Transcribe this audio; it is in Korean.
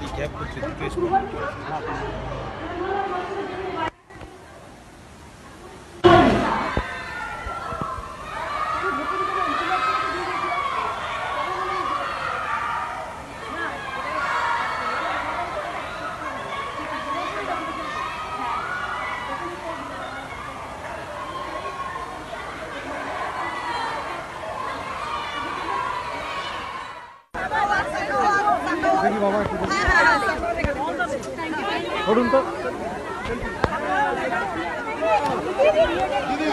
이 개포트 뒤에 소리 দেখি বাবা ধরুন তো দিদি